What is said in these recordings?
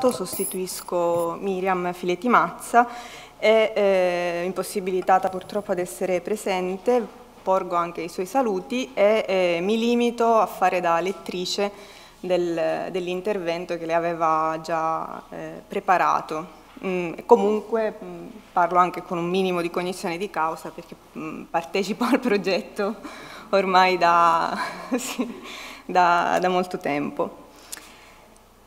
sostituisco Miriam Filetti Mazza, è eh, impossibilitata purtroppo ad essere presente, porgo anche i suoi saluti e eh, mi limito a fare da lettrice del, dell'intervento che le aveva già eh, preparato. Mm, comunque mh, mm, parlo anche con un minimo di cognizione di causa perché mh, mm, partecipo al progetto ormai da, sì, da, da molto tempo.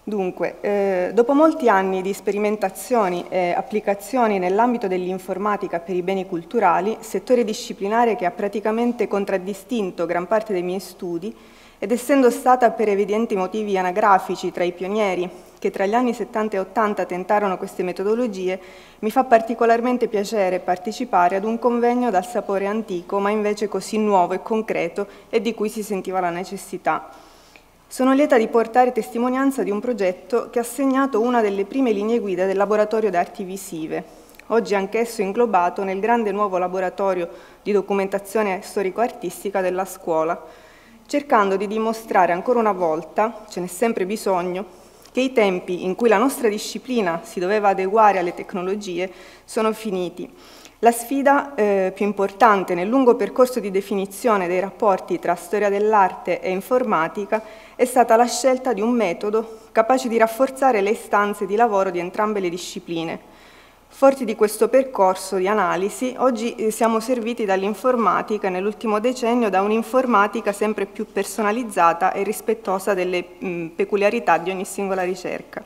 Dunque, eh, dopo molti anni di sperimentazioni e applicazioni nell'ambito dell'informatica per i beni culturali, settore disciplinare che ha praticamente contraddistinto gran parte dei miei studi, ed essendo stata per evidenti motivi anagrafici tra i pionieri che tra gli anni 70 e 80 tentarono queste metodologie, mi fa particolarmente piacere partecipare ad un convegno dal sapore antico, ma invece così nuovo e concreto e di cui si sentiva la necessità. Sono lieta di portare testimonianza di un progetto che ha segnato una delle prime linee guida del laboratorio d'arti visive, oggi anch'esso inglobato nel grande nuovo laboratorio di documentazione storico-artistica della scuola, cercando di dimostrare ancora una volta, ce n'è sempre bisogno, che i tempi in cui la nostra disciplina si doveva adeguare alle tecnologie sono finiti. La sfida eh, più importante nel lungo percorso di definizione dei rapporti tra storia dell'arte e informatica è stata la scelta di un metodo capace di rafforzare le istanze di lavoro di entrambe le discipline, Forti di questo percorso di analisi, oggi eh, siamo serviti dall'informatica e nell'ultimo decennio da un'informatica sempre più personalizzata e rispettosa delle mh, peculiarità di ogni singola ricerca.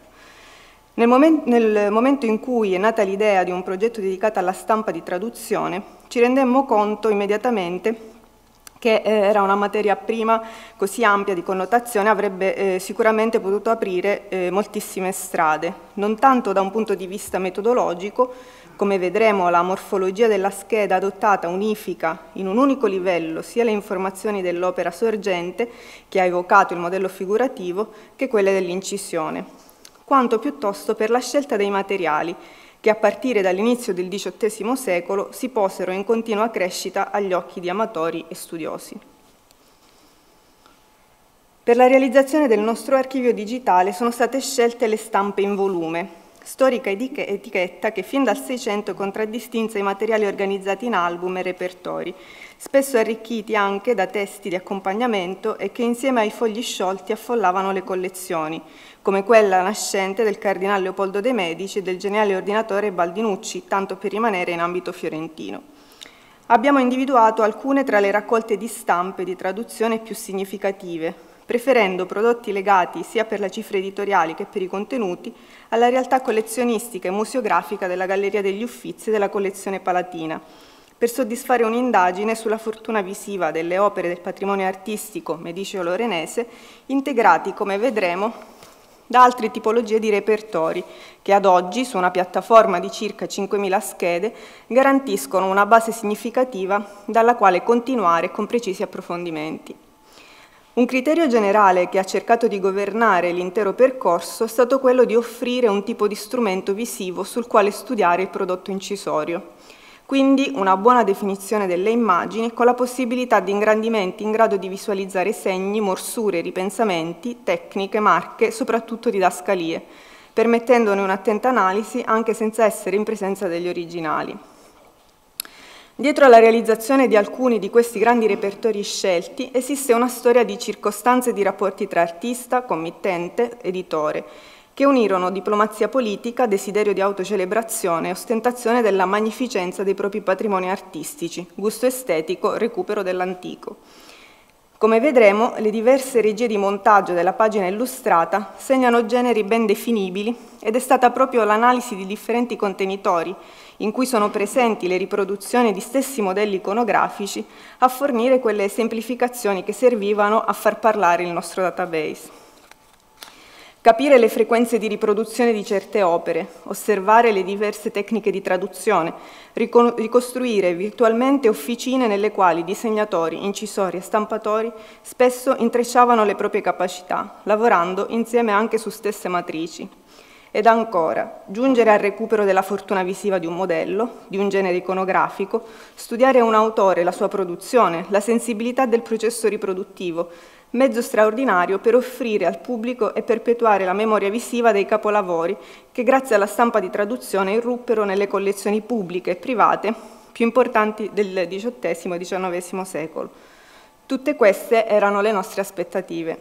Nel, moment nel momento in cui è nata l'idea di un progetto dedicato alla stampa di traduzione, ci rendemmo conto immediatamente che eh, era una materia prima così ampia di connotazione, avrebbe eh, sicuramente potuto aprire eh, moltissime strade, non tanto da un punto di vista metodologico, come vedremo la morfologia della scheda adottata unifica in un unico livello sia le informazioni dell'opera sorgente, che ha evocato il modello figurativo, che quelle dell'incisione, quanto piuttosto per la scelta dei materiali, che a partire dall'inizio del XVIII secolo si posero in continua crescita agli occhi di amatori e studiosi. Per la realizzazione del nostro archivio digitale sono state scelte le stampe in volume, storica etichetta che fin dal Seicento contraddistinse i materiali organizzati in album e repertori, spesso arricchiti anche da testi di accompagnamento e che insieme ai fogli sciolti affollavano le collezioni, come quella nascente del cardinale Leopoldo de' Medici e del geniale ordinatore Baldinucci, tanto per rimanere in ambito fiorentino. Abbiamo individuato alcune tra le raccolte di stampe di traduzione più significative, preferendo prodotti legati sia per la cifra editoriali che per i contenuti alla realtà collezionistica e museografica della Galleria degli Uffizi della collezione palatina, per soddisfare un'indagine sulla fortuna visiva delle opere del patrimonio artistico medicio-lorenese, integrati, come vedremo, da altre tipologie di repertori che ad oggi, su una piattaforma di circa 5.000 schede, garantiscono una base significativa dalla quale continuare con precisi approfondimenti. Un criterio generale che ha cercato di governare l'intero percorso è stato quello di offrire un tipo di strumento visivo sul quale studiare il prodotto incisorio. Quindi una buona definizione delle immagini con la possibilità di ingrandimenti in grado di visualizzare segni, morsure, ripensamenti, tecniche, marche, soprattutto didascalie, permettendone un'attenta analisi anche senza essere in presenza degli originali. Dietro alla realizzazione di alcuni di questi grandi repertori scelti esiste una storia di circostanze e di rapporti tra artista, committente, editore, che unirono diplomazia politica, desiderio di autocelebrazione e ostentazione della magnificenza dei propri patrimoni artistici, gusto estetico, recupero dell'antico. Come vedremo, le diverse regie di montaggio della pagina illustrata segnano generi ben definibili ed è stata proprio l'analisi di differenti contenitori in cui sono presenti le riproduzioni di stessi modelli iconografici, a fornire quelle semplificazioni che servivano a far parlare il nostro database. Capire le frequenze di riproduzione di certe opere, osservare le diverse tecniche di traduzione, ricostruire virtualmente officine nelle quali disegnatori, incisori e stampatori spesso intrecciavano le proprie capacità, lavorando insieme anche su stesse matrici, ed ancora, giungere al recupero della fortuna visiva di un modello, di un genere iconografico, studiare un autore, la sua produzione, la sensibilità del processo riproduttivo, mezzo straordinario per offrire al pubblico e perpetuare la memoria visiva dei capolavori che grazie alla stampa di traduzione irruppero nelle collezioni pubbliche e private più importanti del XVIII e XIX secolo. Tutte queste erano le nostre aspettative.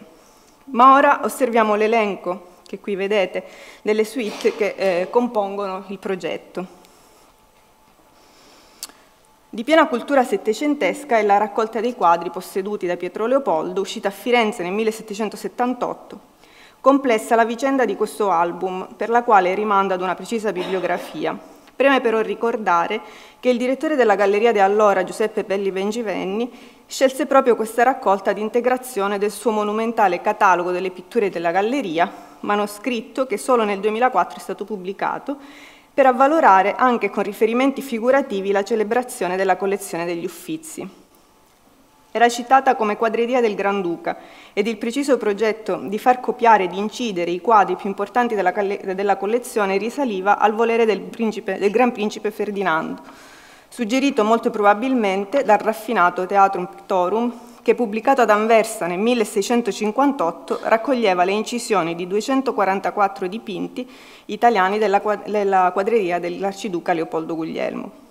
Ma ora osserviamo l'elenco che qui vedete delle suite che eh, compongono il progetto. Di piena cultura settecentesca è la raccolta dei quadri posseduti da Pietro Leopoldo, uscita a Firenze nel 1778. Complessa la vicenda di questo album, per la quale rimanda ad una precisa bibliografia. Preme però ricordare che il direttore della galleria di allora, Giuseppe Pelli Vengivenni, scelse proprio questa raccolta di integrazione del suo monumentale catalogo delle pitture della galleria, manoscritto che solo nel 2004 è stato pubblicato per avvalorare anche con riferimenti figurativi la celebrazione della collezione degli Uffizi. Era citata come quadreria del Granduca ed il preciso progetto di far copiare e di incidere i quadri più importanti della, della collezione risaliva al volere del, principe, del Gran Principe Ferdinando, suggerito molto probabilmente dal raffinato Teatrum Pictorum che pubblicato ad Anversa nel 1658 raccoglieva le incisioni di 244 dipinti italiani della, quadreria dell'arciduca Leopoldo Guglielmo.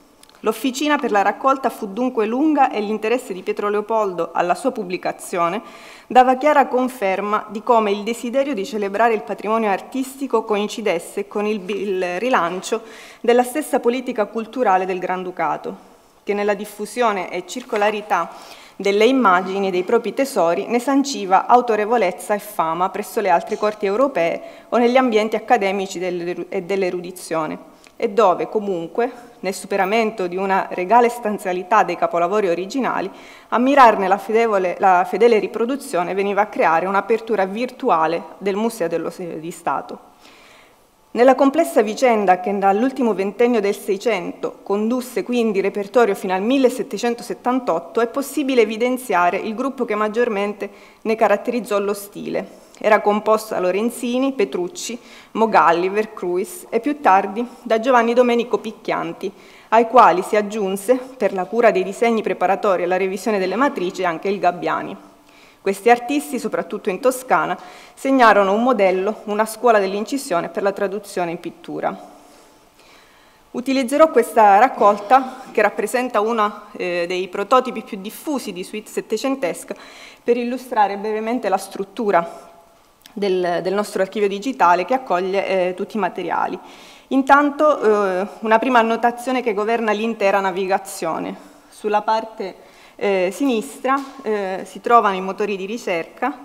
L'officina per la raccolta fu dunque lunga e l'interesse di Pietro Leopoldo alla sua pubblicazione dava chiara conferma di come il desiderio di celebrare il patrimonio artistico coincidesse con il, il rilancio della stessa politica culturale del Granducato, che nella diffusione e circolarità delle immagini dei propri tesori ne sanciva autorevolezza e fama presso le altre corti europee o negli ambienti accademici e dell'erudizione, e dove comunque, nel superamento di una regale stanzialità dei capolavori originali, ammirarne la, fedevole, la fedele riproduzione veniva a creare un'apertura virtuale del Museo dello, di Stato. Nella complessa vicenda che dall'ultimo ventennio del Seicento condusse quindi il repertorio fino al 1778 è possibile evidenziare il gruppo che maggiormente ne caratterizzò lo stile. Era composto da Lorenzini, Petrucci, Mogalli, Vercruis e più tardi da Giovanni Domenico Picchianti, ai quali si aggiunse, per la cura dei disegni preparatori alla revisione delle matrici, anche il Gabbiani. Questi artisti, soprattutto in Toscana, segnarono un modello, una scuola dell'incisione per la traduzione in pittura. Utilizzerò questa raccolta, che rappresenta uno eh, dei prototipi più diffusi di suite settecentesca, per illustrare brevemente la struttura del, del nostro archivio digitale che accoglie eh, tutti i materiali. Intanto eh, una prima annotazione che governa l'intera navigazione. Sulla parte eh, sinistra eh, si trovano i motori di ricerca,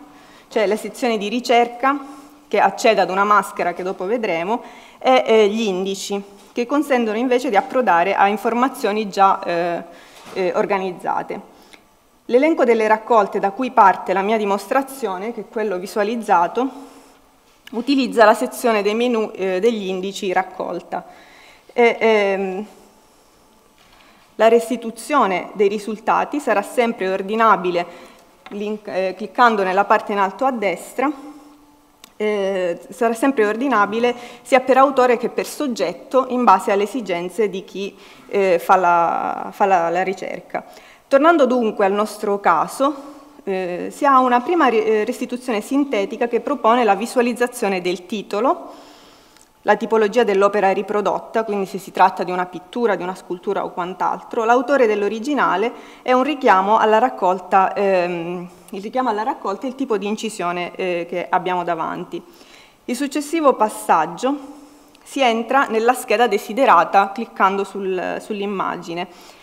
cioè la sezione di ricerca che accede ad una maschera che dopo vedremo e eh, gli indici che consentono invece di approdare a informazioni già eh, organizzate. L'elenco delle raccolte da cui parte la mia dimostrazione, che è quello visualizzato, utilizza la sezione dei menu eh, degli indici raccolta. E, ehm, la restituzione dei risultati sarà sempre ordinabile link, eh, cliccando nella parte in alto a destra, eh, sarà sempre ordinabile sia per autore che per soggetto in base alle esigenze di chi eh, fa, la, fa la, la, ricerca. Tornando dunque al nostro caso, eh, si ha una prima eh, restituzione sintetica che propone la visualizzazione del titolo, la tipologia dell'opera riprodotta, quindi se si tratta di una pittura, di una scultura o quant'altro, l'autore dell'originale è un richiamo alla raccolta, ehm, il richiamo alla raccolta e il tipo di incisione eh, che abbiamo davanti. Il successivo passaggio si entra nella scheda desiderata cliccando sul, sull'immagine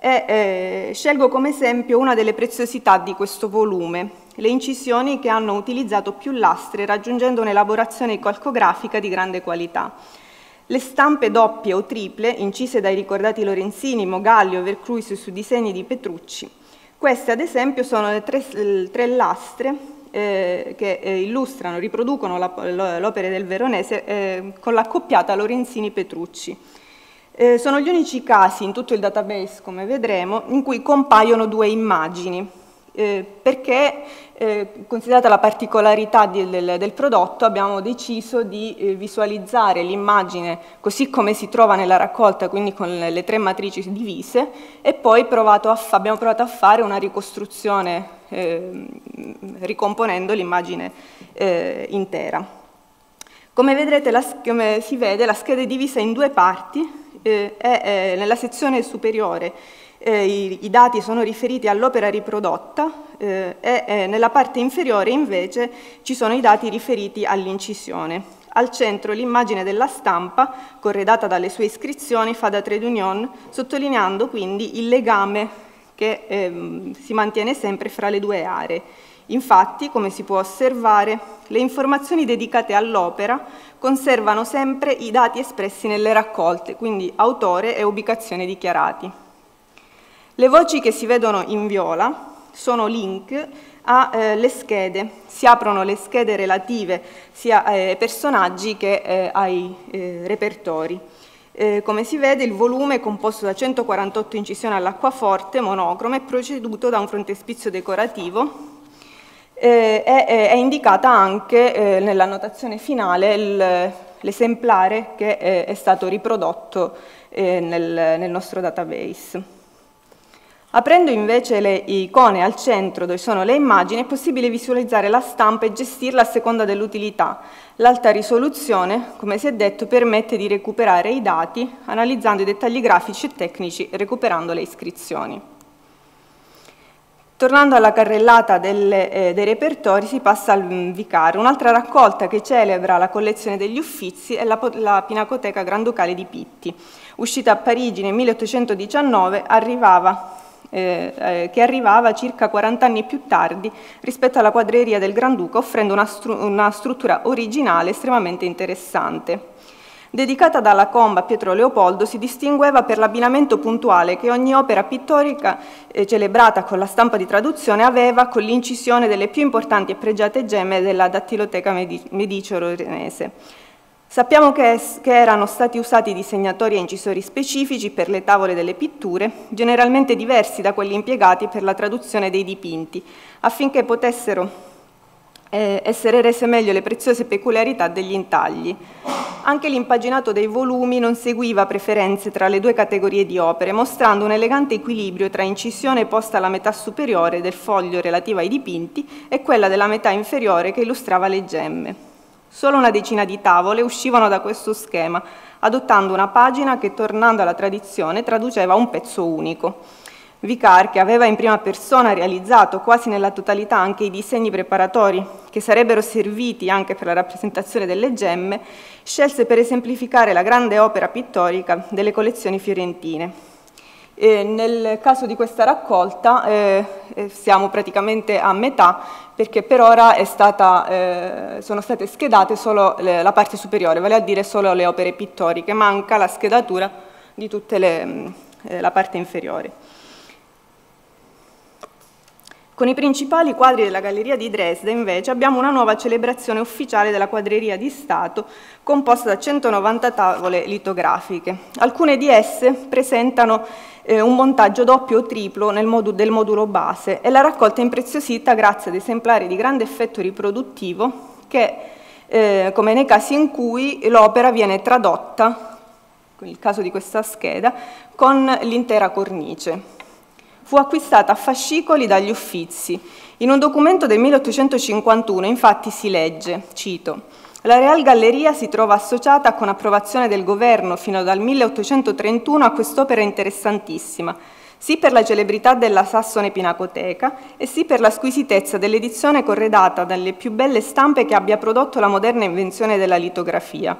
e eh, scelgo come esempio una delle preziosità di questo volume, le incisioni che hanno utilizzato più lastre raggiungendo un'elaborazione calcografica di grande qualità. Le stampe doppie o triple, incise dai ricordati Lorenzini, Mogalli, Vercruis su disegni di Petrucci. Queste ad esempio sono le tre, tre lastre eh, che eh, illustrano, riproducono l'opera del Veronese eh, con l'accoppiata Lorenzini-Petrucci. Eh, sono gli unici casi in tutto il database, come vedremo, in cui compaiono due immagini, eh, perché, eh, considerata la particolarità di, del, del, prodotto, abbiamo deciso di eh, visualizzare l'immagine così come si trova nella raccolta, quindi con le, le tre matrici divise, e poi provato abbiamo provato a fare una ricostruzione ehm, ricomponendo l'immagine eh, intera. Come vedrete, la, come si vede, la scheda è divisa in due parti, eh, è, nella sezione superiore eh, i, i, dati sono riferiti all'opera riprodotta eh, e eh, nella parte inferiore invece ci sono i dati riferiti all'incisione. Al centro l'immagine della stampa, corredata dalle sue iscrizioni, fa da trade union, sottolineando quindi il legame che ehm, si mantiene sempre fra le due aree. Infatti, come si può osservare, le informazioni dedicate all'opera conservano sempre i dati espressi nelle raccolte, quindi autore e ubicazione dichiarati. Le voci che si vedono in viola sono link alle eh, schede, si aprono le schede relative sia ai personaggi che eh, ai eh, repertori. Eh, come si vede il volume è composto da 148 incisioni all'acquaforte monocrome e proceduto da un frontespizio decorativo eh, è, è, indicata anche eh, nella notazione finale l'esemplare che è, è, stato riprodotto nel, nel nostro database. Aprendo invece le icone al centro dove sono le immagini è possibile visualizzare la stampa e gestirla a seconda dell'utilità. L'alta risoluzione, come si è detto, permette di recuperare i dati analizzando i dettagli grafici e tecnici recuperando le iscrizioni. Tornando alla carrellata delle, eh, dei repertori si passa al vicario. Un'altra raccolta che celebra la collezione degli Uffizi è la, la Pinacoteca Granducale di Pitti. Uscita a Parigi nel 1819, arrivava eh, eh, che arrivava circa 40 anni più tardi rispetto alla quadreria del Granduca, offrendo una, stru una struttura originale estremamente interessante. Dedicata dalla comba a Pietro Leopoldo, si distingueva per l'abbinamento puntuale che ogni opera pittorica eh, celebrata con la stampa di traduzione aveva con l'incisione delle più importanti e pregiate gemme della dattiloteca medicio-rorenese. Sappiamo che, che, erano stati usati disegnatori e incisori specifici per le tavole delle pitture, generalmente diversi da quelli impiegati per la traduzione dei dipinti, affinché potessero eh, essere rese meglio le preziose peculiarità degli intagli. Anche l'impaginato dei volumi non seguiva preferenze tra le due categorie di opere, mostrando un elegante equilibrio tra incisione posta alla metà superiore del foglio relativa ai dipinti e quella della metà inferiore che illustrava le gemme. Solo una decina di tavole uscivano da questo schema, adottando una pagina che, tornando alla tradizione, traduceva un pezzo unico. Vicar, che aveva in prima persona realizzato quasi nella totalità anche i disegni preparatori che sarebbero serviti anche per la rappresentazione delle gemme, scelse per esemplificare la grande opera pittorica delle collezioni fiorentine. E nel caso di questa raccolta eh, eh, siamo praticamente a metà perché per ora stata, eh, sono state schedate solo le, la parte superiore, vale a dire solo le opere pittoriche, manca la schedatura di tutta eh, la parte inferiore. Con i principali quadri della Galleria di Dresda, invece, abbiamo una nuova celebrazione ufficiale della quadreria di Stato, composta da 190 tavole litografiche. Alcune di esse presentano eh, un montaggio doppio o triplo modu del modulo base e la raccolta è impreziosita grazie ad esemplari di grande effetto riproduttivo che, eh, come nei casi in cui l'opera viene tradotta, nel caso di questa scheda, con l'intera cornice fu acquistata a fascicoli dagli Uffizi. In un documento del 1851 infatti si legge, cito, la Real Galleria si trova associata con approvazione del governo fino dal 1831 a quest'opera interessantissima, sì per la celebrità della Sassone Pinacoteca e sì per la squisitezza dell'edizione corredata dalle più belle stampe che abbia prodotto la moderna invenzione della litografia.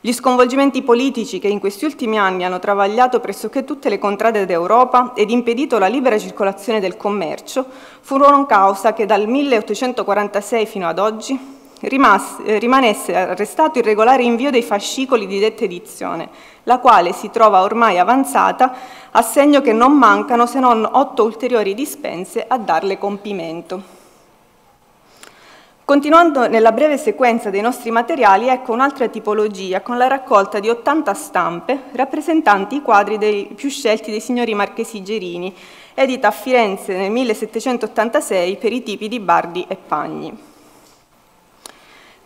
Gli sconvolgimenti politici che in questi ultimi anni hanno travagliato pressoché tutte le contrade d'Europa ed impedito la libera circolazione del commercio furono causa che dal 1846 fino ad oggi rimasse, eh, rimanesse arrestato il regolare invio dei fascicoli di detta edizione, la quale si trova ormai avanzata a segno che non mancano se non otto ulteriori dispense a darle compimento. Continuando nella breve sequenza dei nostri materiali, ecco un'altra tipologia con la raccolta di 80 stampe rappresentanti i quadri dei più scelti dei signori Marchesi Gerini, edita a Firenze nel 1786 per i tipi di Bardi e Pagni.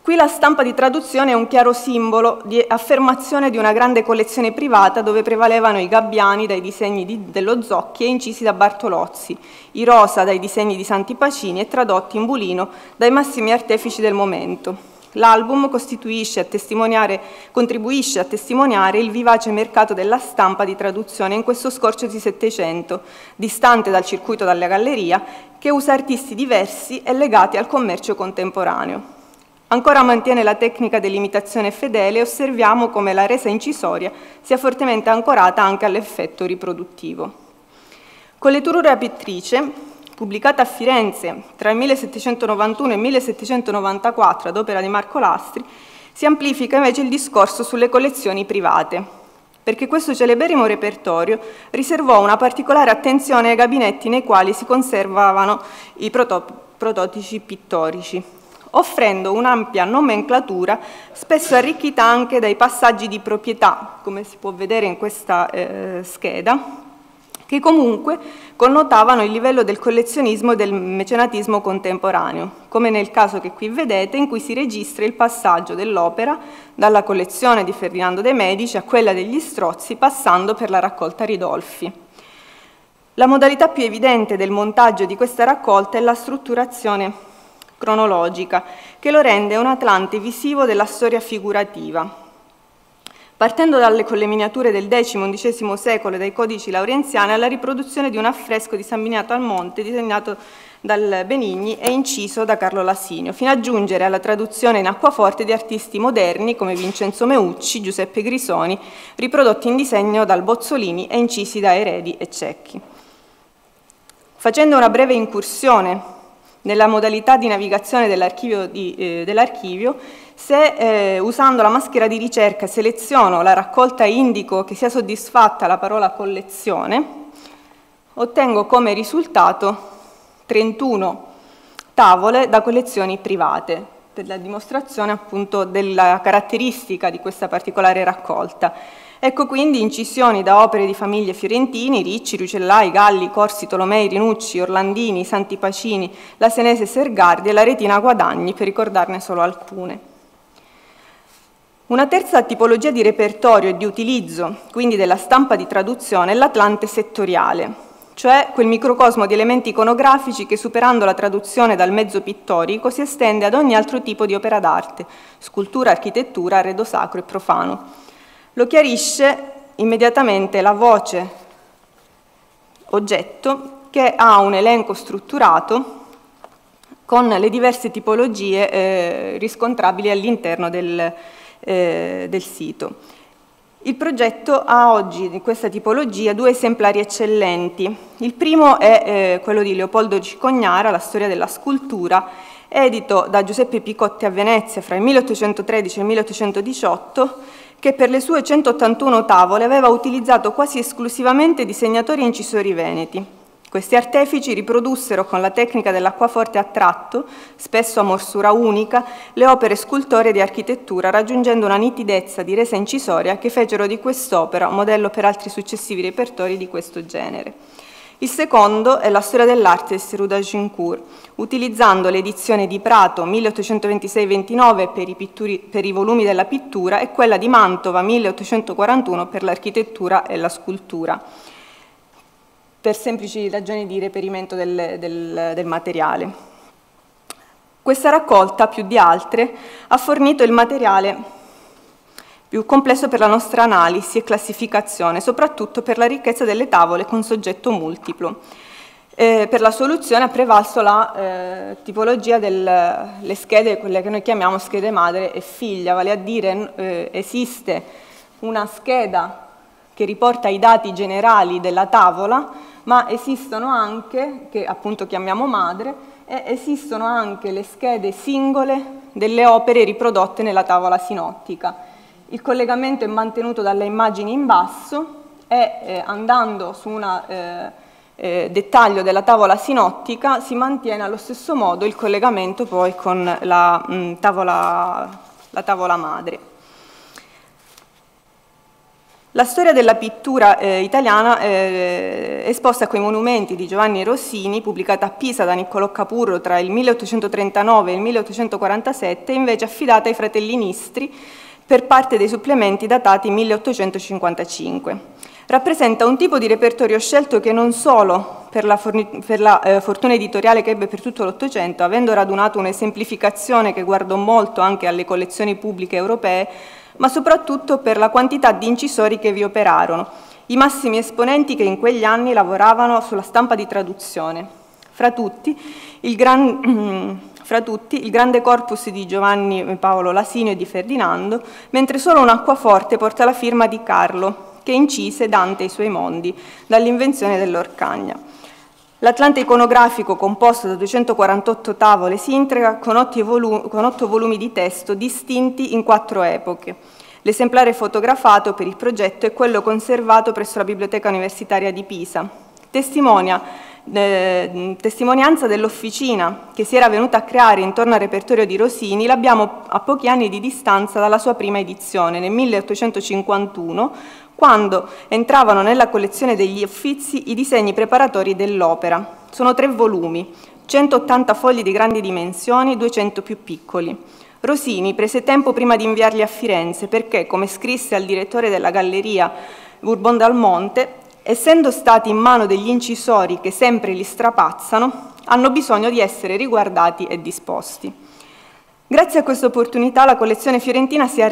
Qui la stampa di traduzione è un chiaro simbolo di affermazione di una grande collezione privata dove prevalevano i gabbiani dai disegni di, dello Zocchi e incisi da Bartolozzi, i rosa dai disegni di Santi Pacini e tradotti in bulino dai massimi artefici del momento. L'album contribuisce a testimoniare il vivace mercato della stampa di traduzione in questo scorcio di Settecento, distante dal circuito della galleria, che usa artisti diversi e legati al commercio contemporaneo. Ancora mantiene la tecnica dell'imitazione fedele e osserviamo come la resa incisoria sia fortemente ancorata anche all'effetto riproduttivo. Con Lettura pittrice, pubblicata a Firenze tra il 1791 e il 1794 ad opera di Marco Lastri, si amplifica invece il discorso sulle collezioni private, perché questo celeberrimo repertorio riservò una particolare attenzione ai gabinetti nei quali si conservavano i prototipi pittorici, offrendo un'ampia nomenclatura, spesso arricchita anche dai passaggi di proprietà, come si può vedere in questa eh, scheda, che comunque connotavano il livello del collezionismo e del mecenatismo contemporaneo, come nel caso che qui vedete, in cui si registra il passaggio dell'opera dalla collezione di Ferdinando de' Medici a quella degli Strozzi, passando per la raccolta Ridolfi. La modalità più evidente del montaggio di questa raccolta è la strutturazione cronologica, che lo rende un atlante visivo della storia figurativa. Partendo dalle, con le miniature del X-XI secolo e dai codici laurenziani alla riproduzione di un affresco di San Miniato al Monte disegnato dal Benigni e inciso da Carlo Lassinio, fino a giungere alla traduzione in acquaforte di artisti moderni come Vincenzo Meucci, Giuseppe Grisoni, riprodotti in disegno dal Bozzolini e incisi da Eredi e Cecchi. Facendo una breve incursione nella modalità di navigazione dell'archivio, eh, dell se eh, usando la maschera di ricerca seleziono la raccolta indico che sia soddisfatta la parola collezione, ottengo come risultato 31 tavole da collezioni private, per la dimostrazione appunto della caratteristica di questa particolare raccolta. Ecco quindi incisioni da opere di famiglie fiorentini, Ricci, Rucellai, Galli, Corsi, Tolomei, Rinucci, Orlandini, Santi Pacini, la Senese Sergardi e la Retina Guadagni, per ricordarne solo alcune. Una terza tipologia di repertorio e di utilizzo, quindi della stampa di traduzione, è l'Atlante settoriale, cioè quel microcosmo di elementi iconografici che superando la traduzione dal mezzo pittorico si estende ad ogni altro tipo di opera d'arte, scultura, architettura, arredo sacro e profano lo chiarisce immediatamente la voce oggetto che ha un elenco strutturato con le diverse tipologie eh, riscontrabili all'interno del, eh, del, sito. Il progetto ha oggi in questa tipologia due esemplari eccellenti. Il primo è eh, quello di Leopoldo Cicognara, La storia della scultura, edito da Giuseppe Picotti a Venezia fra il 1813 e il 1818, che per le sue 181 tavole aveva utilizzato quasi esclusivamente disegnatori e incisori veneti. Questi artefici riprodussero con la tecnica dell'acquaforte a tratto, spesso a morsura unica, le opere scultoree di architettura, raggiungendo una nitidezza di resa incisoria che fecero di quest'opera modello per altri successivi repertori di questo genere. Il secondo è la storia dell'arte di Seruda Gincourt, utilizzando l'edizione di Prato 1826-29 per, per, i volumi della pittura e quella di Mantova 1841 per l'architettura e la scultura, per semplici ragioni di reperimento del, del, del materiale. Questa raccolta, più di altre, ha fornito il materiale più complesso per la nostra analisi e classificazione, soprattutto per la ricchezza delle tavole con soggetto multiplo. Eh, per la soluzione ha prevalso la eh, tipologia delle schede, quelle che noi chiamiamo schede madre e figlia, vale a dire eh, esiste una scheda che riporta i dati generali della tavola, ma esistono anche, che appunto chiamiamo madre, e esistono anche le schede singole delle opere riprodotte nella tavola sinottica. Il collegamento è mantenuto dalle immagini in basso e eh, andando su una eh, eh, dettaglio della tavola sinottica si mantiene allo stesso modo il collegamento poi con la, mh, mm, tavola, la tavola madre. La storia della pittura eh, italiana eh, esposta a quei monumenti di Giovanni Rossini, pubblicata a Pisa da Niccolò Capurro tra il 1839 e il 1847, è invece affidata ai fratelli Nistri per parte dei supplementi datati 1855. Rappresenta un tipo di repertorio scelto che non solo per la, per la eh, fortuna editoriale che ebbe per tutto l'Ottocento, avendo radunato un'esemplificazione che guardò molto anche alle collezioni pubbliche europee, ma soprattutto per la quantità di incisori che vi operarono, i massimi esponenti che in quegli anni lavoravano sulla stampa di traduzione. Fra tutti il, gran, fra tutti, il grande corpus di Giovanni Paolo Lasinio e di Ferdinando, mentre solo un acquaforte porta la firma di Carlo, che incise Dante e i suoi mondi, dall'invenzione dell'Orcagna. L'Atlante iconografico, composto da 248 tavole, si volumi, con otto volumi di testo distinti in quattro epoche. L'esemplare fotografato per il progetto è quello conservato presso la Biblioteca Universitaria di Pisa. Testimonia eh, testimonianza dell'officina che si era venuta a creare intorno al repertorio di Rosini l'abbiamo a pochi anni di distanza dalla sua prima edizione, nel 1851, quando entravano nella collezione degli Uffizi i disegni preparatori dell'opera. Sono tre volumi, 180 fogli di grandi dimensioni, 200 più piccoli. Rosini prese tempo prima di inviarli a Firenze perché, come scrisse al direttore della galleria Bourbon dal Monte, essendo stati in mano degli incisori che sempre li strapazzano, hanno bisogno di essere riguardati e disposti. Grazie a questa opportunità la collezione fiorentina si,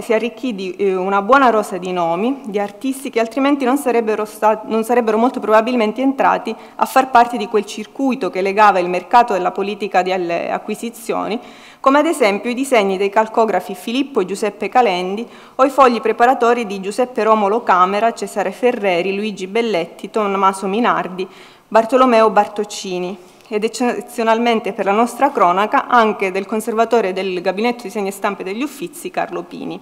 si arricchì di eh, una buona rosa di nomi, di artisti che altrimenti non sarebbero, non sarebbero, molto probabilmente entrati a far parte di quel circuito che legava il mercato della politica delle acquisizioni, come ad esempio i disegni dei calcografi Filippo e Giuseppe Calendi o i fogli preparatori di Giuseppe Romolo Camera, Cesare Ferreri, Luigi Belletti, Tommaso Minardi, Bartolomeo Bartoccini, ed eccezionalmente per la nostra cronaca anche del conservatore del Gabinetto di Segni e Stampe degli Uffizi, Carlo Pini.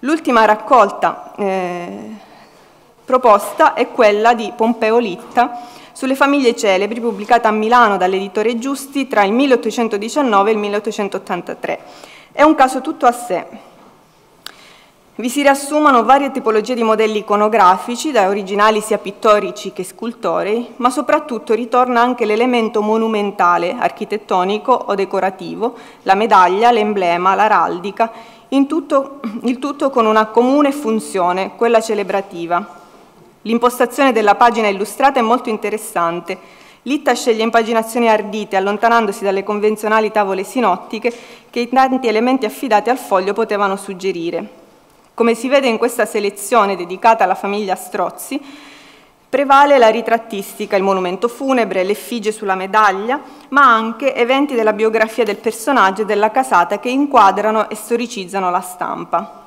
L'ultima raccolta eh, proposta è quella di Pompeo Litta sulle famiglie celebri, pubblicata a Milano dall'editore Giusti tra il 1819 e il 1883. È un caso tutto a sé, vi si riassumono varie tipologie di modelli iconografici, da originali sia pittorici che scultorei, ma soprattutto ritorna anche l'elemento monumentale, architettonico o decorativo, la medaglia, l'emblema, l'araldica, tutto, il tutto con una comune funzione, quella celebrativa. L'impostazione della pagina illustrata è molto interessante. Litta sceglie impaginazioni ardite, allontanandosi dalle convenzionali tavole sinottiche che i tanti elementi affidati al foglio potevano suggerire. Come si vede in questa selezione dedicata alla famiglia Strozzi, prevale la ritrattistica, il monumento funebre, l'effigie sulla medaglia, ma anche eventi della biografia del personaggio e della casata che inquadrano e storicizzano la stampa.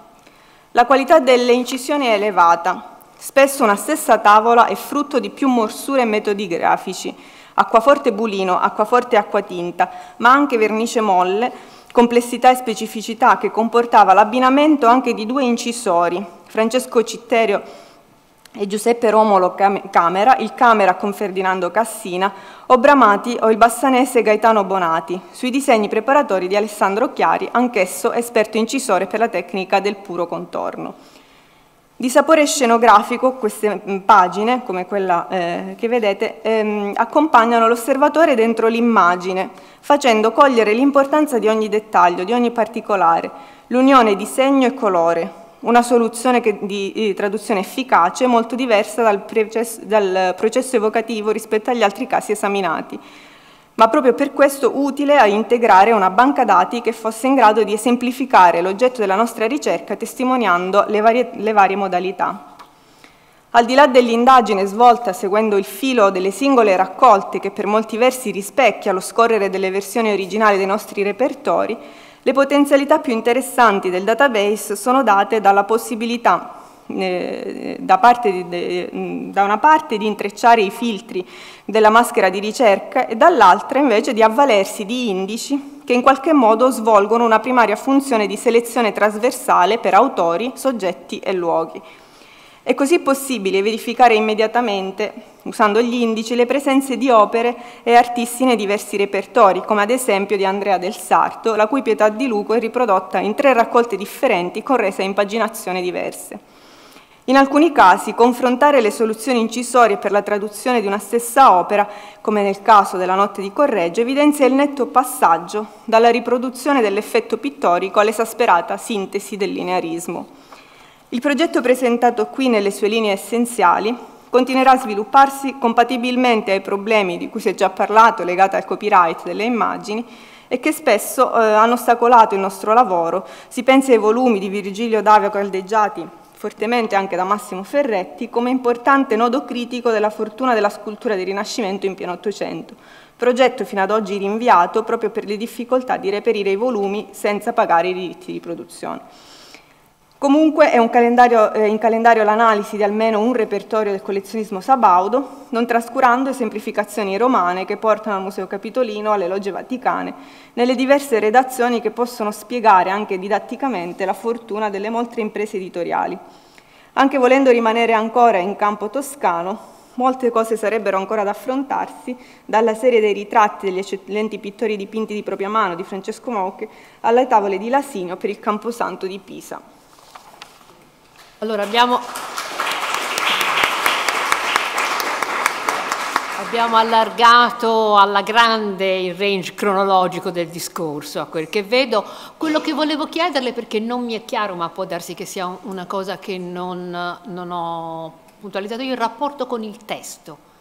La qualità delle incisioni è elevata, spesso una stessa tavola è frutto di più morsure e metodi grafici, acquaforte bulino, acquaforte acquatinta, ma anche vernice molle, complessità e specificità che comportava l'abbinamento anche di due incisori, Francesco Citterio e Giuseppe Romolo Camera, il Camera con Ferdinando Cassina, o Bramati o il bassanese Gaetano Bonati, sui disegni preparatori di Alessandro Chiari, anch'esso esperto incisore per la tecnica del puro contorno. Di sapore scenografico queste mm, pagine, come quella eh, che vedete, ehm, accompagnano l'osservatore dentro l'immagine, facendo cogliere l'importanza di ogni dettaglio, di ogni particolare, l'unione di segno e colore, una soluzione che, di, di, traduzione efficace molto diversa dal, dal processo evocativo rispetto agli altri casi esaminati, ma proprio per questo utile a integrare una banca dati che fosse in grado di esemplificare l'oggetto della nostra ricerca testimoniando le varie, le varie modalità. Al di là dell'indagine svolta seguendo il filo delle singole raccolte che per molti versi rispecchia lo scorrere delle versioni originali dei nostri repertori, le potenzialità più interessanti del database sono date dalla possibilità eh, da, di, de, da, una parte di intrecciare i filtri della maschera di ricerca e dall'altra invece di avvalersi di indici che in qualche modo svolgono una primaria funzione di selezione trasversale per autori, soggetti e luoghi. È così possibile verificare immediatamente, usando gli indici, le presenze di opere e artisti nei diversi repertori, come ad esempio di Andrea del Sarto, la cui Pietà di Luco è riprodotta in tre raccolte differenti con resa e impaginazione diverse. In alcuni casi, confrontare le soluzioni incisorie per la traduzione di una stessa opera, come nel caso della Notte di Correggio, evidenzia il netto passaggio dalla riproduzione dell'effetto pittorico all'esasperata sintesi del linearismo. Il progetto presentato qui nelle sue linee essenziali continuerà a svilupparsi compatibilmente ai problemi di cui si è già parlato legati al copyright delle immagini e che spesso eh, hanno ostacolato il nostro lavoro. Si pensi ai volumi di Virgilio Davio caldeggiati fortemente anche da Massimo Ferretti come importante nodo critico della fortuna della scultura del Rinascimento in pieno Ottocento, progetto fino ad oggi rinviato proprio per le difficoltà di reperire i volumi senza pagare i diritti di produzione. Comunque è calendario, eh, in calendario l'analisi di almeno un repertorio del collezionismo sabaudo, non trascurando semplificazioni romane che portano al Museo Capitolino, alle logge vaticane, nelle diverse redazioni che possono spiegare anche didatticamente la fortuna delle molte imprese editoriali. Anche volendo rimanere ancora in campo toscano, molte cose sarebbero ancora da affrontarsi, dalla serie dei ritratti degli eccellenti pittori dipinti di propria mano di Francesco Mocche alle tavole di Lasinio per il Camposanto di Pisa. Allora abbiamo, abbiamo allargato alla grande il range cronologico del discorso, a quel che vedo. Quello che volevo chiederle, perché non mi è chiaro, ma può darsi che sia una cosa che non, non ho puntualizzato io, il rapporto con il testo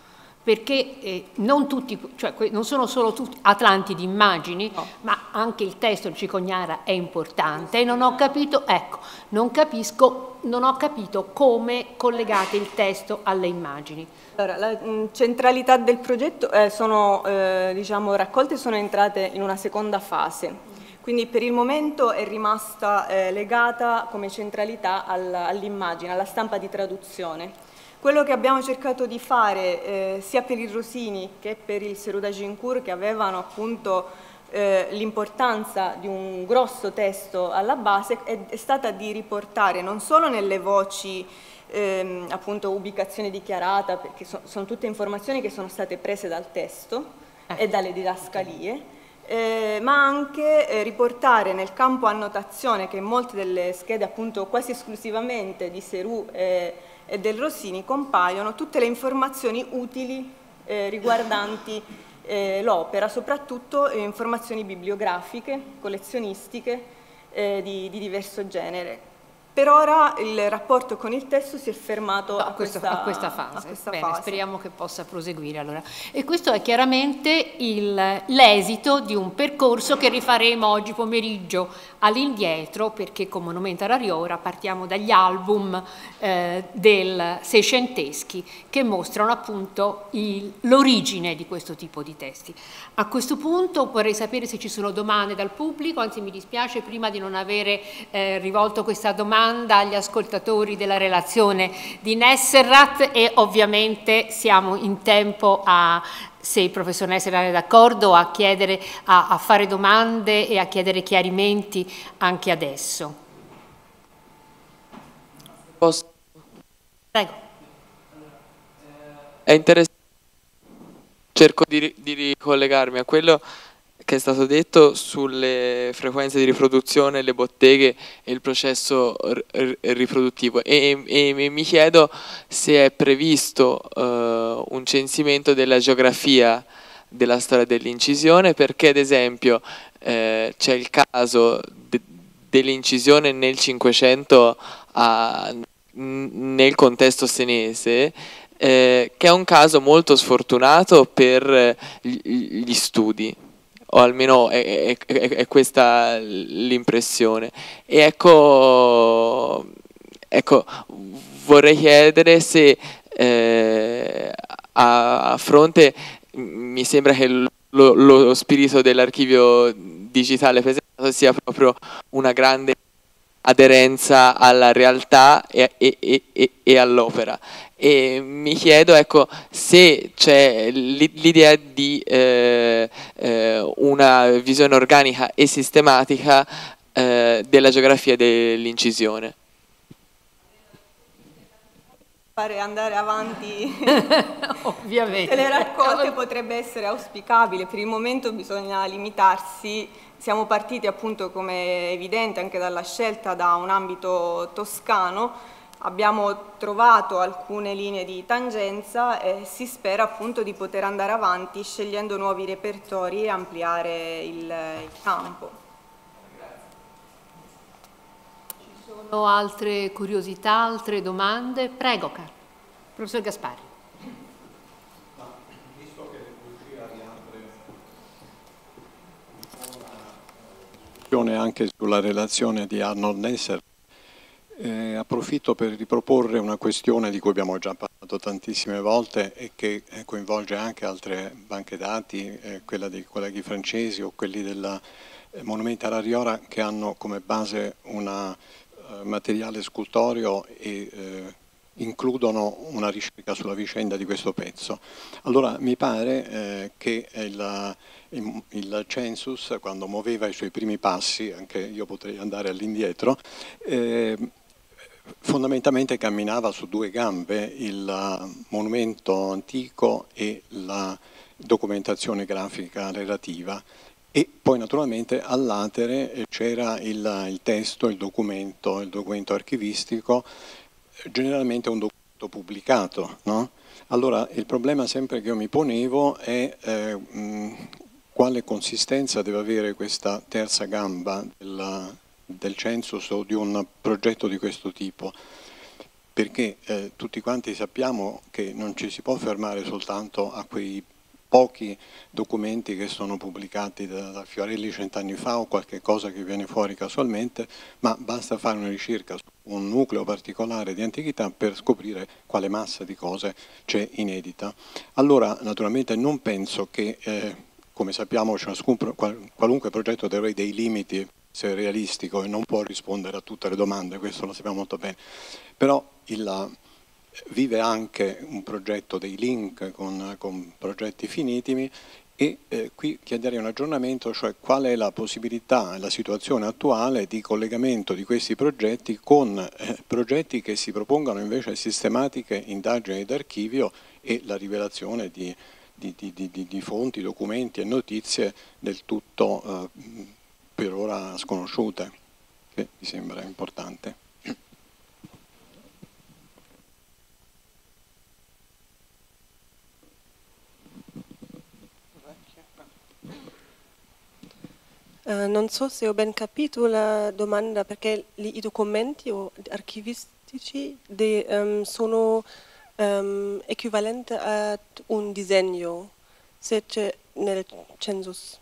perché eh, non, tutti, cioè, non, sono solo tutti atlanti di immagini, no. ma anche il testo di Cicognara è importante e non ho capito, ecco, non capisco, non ho capito come collegate il testo alle immagini. Allora, la mh, mm, centralità del progetto eh, sono, eh, diciamo, raccolte sono entrate in una seconda fase. Quindi per il momento è rimasta eh, legata come centralità all'immagine, alla stampa di traduzione. Quello che abbiamo cercato di fare eh, sia per il Rosini che per il Seruda Gincourt che avevano appunto eh, l'importanza di un grosso testo alla base è, è, stata di riportare non solo nelle voci ehm, appunto ubicazione dichiarata perché so, sono tutte informazioni che sono state prese dal testo eh. e dalle didascalie eh, ma anche eh, riportare nel campo annotazione che in molte delle schede appunto quasi esclusivamente di Seru eh, e del Rossini compaiono tutte le informazioni utili eh, riguardanti eh, l'opera, soprattutto informazioni bibliografiche, collezionistiche eh, di, di diverso genere. Per ora il rapporto con il testo si è fermato no, a, questo, questa, a, questa, fase. A questa Bene, fase. speriamo che possa proseguire allora. E questo è chiaramente l'esito di un percorso che rifaremo oggi pomeriggio all'indietro perché con Monumenta Rariora partiamo dagli album eh, del Seicenteschi che mostrano appunto l'origine di questo tipo di testi. A questo punto vorrei sapere se ci sono domande dal pubblico, anzi mi dispiace prima di non avere eh, rivolto questa domanda domanda agli ascoltatori della relazione di Nesserrat e ovviamente siamo in tempo a se il professor Nesserrat è d'accordo a, chiedere, a, a fare domande e a chiedere chiarimenti anche adesso. Posso? Prego. È interessante, cerco di, di ricollegarmi a quello che è stato detto sulle frequenze di riproduzione, le botteghe e il processo riproduttivo. E, e, e, mi chiedo se è previsto uh, un censimento della geografia della storia dell'incisione perché ad esempio eh, c'è il caso de, dell'incisione nel Cinquecento nel contesto senese eh, che è un caso molto sfortunato per gli studi o almeno è, è, è questa l'impressione. E ecco, ecco, vorrei chiedere se eh, a, a, fronte mi sembra che lo, lo spirito dell'archivio digitale presentato sia proprio una grande aderenza alla realtà e, e, e, e all'opera e mi chiedo ecco, se c'è l'idea di eh, eh, una visione organica e sistematica eh, della geografia dell'incisione. fare andare avanti Ovviamente. le raccolte potrebbe essere auspicabile. Per il momento bisogna limitarsi. Siamo partiti appunto, come è evidente anche dalla scelta, da un ambito toscano. Abbiamo trovato alcune linee di tangenza e si spera appunto di poter andare avanti scegliendo nuovi repertori e ampliare il, il campo. sono altre curiosità, altre domande? Prego, caro. Professor Gaspari. Anche sulla relazione di Arnold Nesser, eh, approfitto per riproporre una questione di cui abbiamo già parlato tantissime volte e che eh, coinvolge anche altre banche dati, eh, quella dei colleghi francesi o quelli del eh, Monumento alla Riora che hanno come base una eh, materiale scultoreo e eh, includono una ricerca sulla vicenda di questo pezzo. Allora mi pare eh, che il, il, census, quando muoveva i suoi primi passi, anche io potrei andare all'indietro, eh, fondamentalmente camminava su due gambe il monumento antico e la documentazione grafica relativa e poi naturalmente all'atere eh, c'era il, il, testo, il documento, il documento archivistico, generalmente un documento pubblicato. No? Allora il problema sempre che io mi ponevo è eh, mh, quale consistenza deve avere questa terza gamba della, del census o di un progetto di questo tipo perché eh, tutti quanti sappiamo che non ci si può fermare soltanto a quei pochi documenti che sono pubblicati da, da Fiorelli cent'anni fa o qualche cosa che viene fuori casualmente, ma basta fare una ricerca su un nucleo particolare di antichità per scoprire quale massa di cose c'è inedita. Allora naturalmente non penso che, eh, come sappiamo, ciascun, qualunque progetto avere dei limiti se è realistico e non può rispondere a tutte le domande, questo lo sappiamo molto bene, però il, vive anche un progetto dei link con, con progetti finitimi e eh, qui chiederei un aggiornamento, cioè qual è la possibilità, la situazione attuale di collegamento di questi progetti con eh, progetti che si propongano invece sistematiche indagini d'archivio e la rivelazione di, di, di, di, fonti, documenti e notizie del tutto eh, per ora sconosciute, che mi sembra importante. Uh, non so se ho ben capito la domanda perché i documenti archivistici de, um, sono um, equivalenti a un disegno se c'è nel census.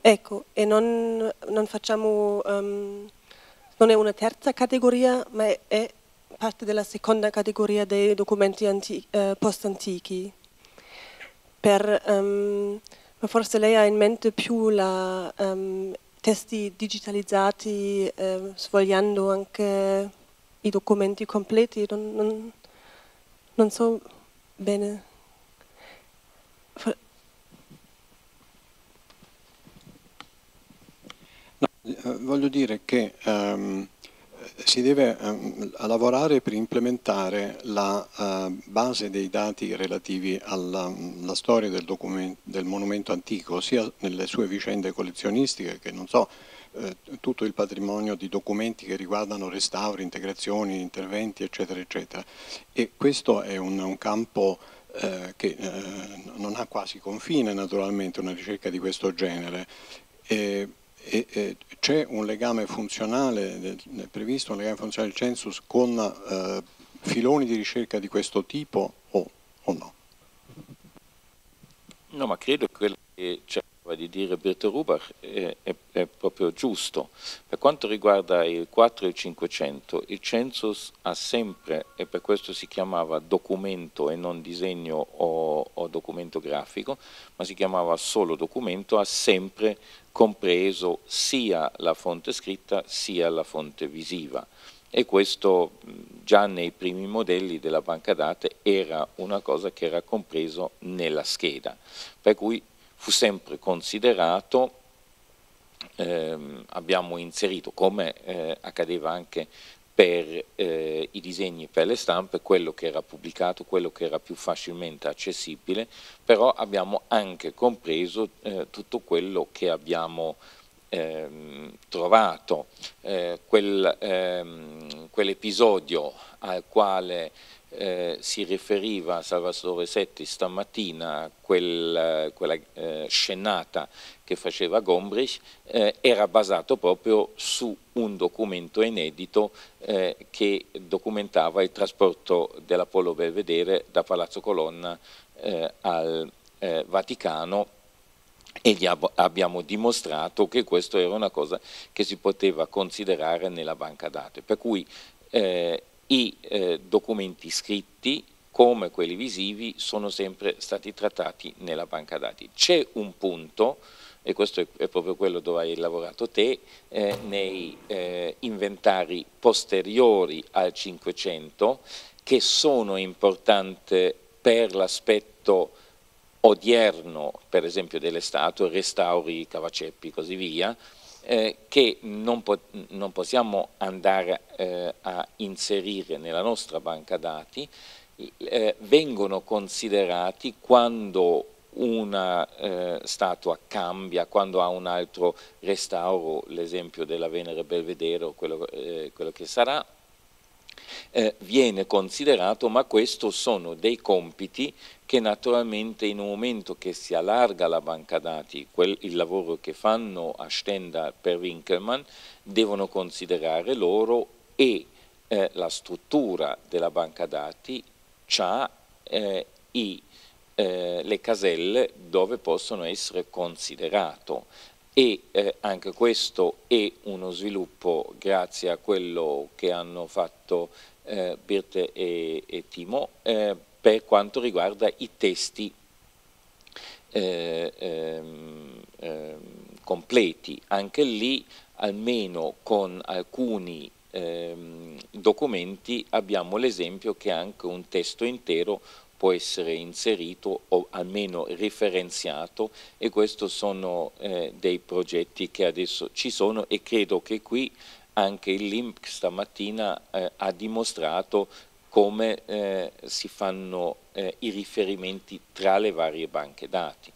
Ecco, e non, non facciamo, um, non è una terza categoria, ma è parte della seconda categoria dei documenti anti, uh, post-antichi. Per, ma forse lei ha in mente più la, um, testi digitalizzati, eh, sfogliando anche i documenti completi, non, non, non so bene. Voglio dire che um, si deve eh, lavorare per implementare la eh, base dei dati relativi alla, alla storia del, del, monumento antico, sia nelle sue vicende collezionistiche che non so, eh, tutto il patrimonio di documenti che riguardano restauri, integrazioni, interventi, eccetera, eccetera. E questo è un, un campo eh, che eh, non ha quasi confine naturalmente una ricerca di questo genere. E, e, e c'è un legame funzionale, è previsto un legame funzionale del census con eh, filoni di ricerca di questo tipo o, o no? No, ma credo che quello c'è di dire Birte Rubach è, è, è, proprio giusto. Per quanto riguarda il 4 e il 500, il census ha sempre, e per questo si chiamava documento e non disegno o, o documento grafico, ma si chiamava solo documento, ha sempre compreso sia la fonte scritta sia la fonte visiva e questo già nei primi modelli della banca date era una cosa che era compreso nella scheda, per cui fu sempre considerato, ehm, abbiamo inserito, come eh, accadeva anche per eh, i disegni per le stampe, quello che era pubblicato, quello che era più facilmente accessibile, però abbiamo anche compreso eh, tutto quello che abbiamo ehm, trovato, eh, ehm, quell'episodio al quale eh, si riferiva Salvatore Setti stamattina, quel, quella eh, scenata che faceva Gombrich, eh, era basato proprio su un documento inedito eh, che documentava il trasporto dell'Apollo Belvedere da Palazzo Colonna eh, al eh, Vaticano e gli abbiamo dimostrato che questo era una cosa che si poteva considerare nella banca dati. Per cui eh, i eh, documenti scritti come quelli visivi sono sempre stati trattati nella banca dati. C'è un punto, e questo è, proprio quello dove hai lavorato te, eh, nei eh, inventari posteriori al 500 che sono importanti per l'aspetto odierno, per esempio delle statue, restauri, cavaceppi e così via, eh, che non, po non, possiamo andare eh, a inserire nella nostra banca dati, eh, vengono considerati quando una eh, statua cambia, quando ha un altro restauro, l'esempio della Venere Belvedere o quello, eh, quello che sarà, eh, viene considerato, ma questo sono dei compiti che naturalmente in un momento che si allarga la banca dati, quel, il lavoro che fanno a Stendhal per Winkelmann, devono considerare loro e eh, la struttura della banca dati ha eh, eh, le caselle dove possono essere considerato. E eh, anche questo è uno sviluppo grazie a quello che hanno fatto eh, Birte e, e Timo eh, per quanto riguarda i testi eh, ehm, ehm, completi. Anche lì, almeno con alcuni ehm, documenti, abbiamo l'esempio che anche un testo intero può essere inserito o almeno referenziato e questi sono eh, dei progetti che adesso ci sono e credo che qui anche il LIMP stamattina eh, ha dimostrato come eh, si fanno eh, i riferimenti tra le varie banche dati.